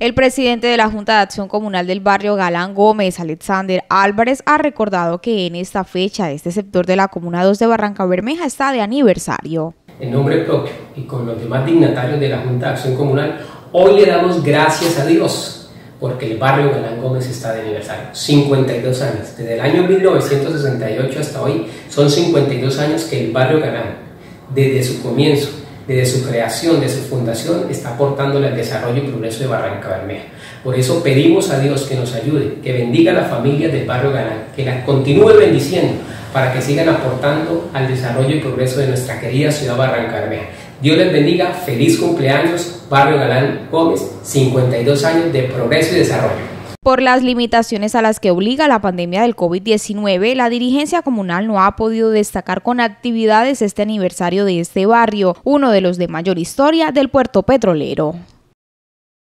El presidente de la Junta de Acción Comunal del barrio Galán Gómez, Alexander Álvarez, ha recordado que en esta fecha este sector de la Comuna 2 de Barranca Bermeja está de aniversario. En nombre propio y con los demás dignatarios de la Junta de Acción Comunal, hoy le damos gracias a Dios porque el barrio Galán Gómez está de aniversario. 52 años. Desde el año 1968 hasta hoy son 52 años que el barrio Galán, desde su comienzo, desde su creación, de su fundación, está aportándole al desarrollo y progreso de Barranca Bermeja. Por eso pedimos a Dios que nos ayude, que bendiga a las familias del barrio Galán, que las continúe bendiciendo para que sigan aportando al desarrollo y progreso de nuestra querida ciudad Barranca Bermeja. Dios les bendiga, feliz cumpleaños, Barrio Galán Gómez, 52 años de progreso y desarrollo. Por las limitaciones a las que obliga la pandemia del COVID-19, la dirigencia comunal no ha podido destacar con actividades este aniversario de este barrio, uno de los de mayor historia del puerto petrolero.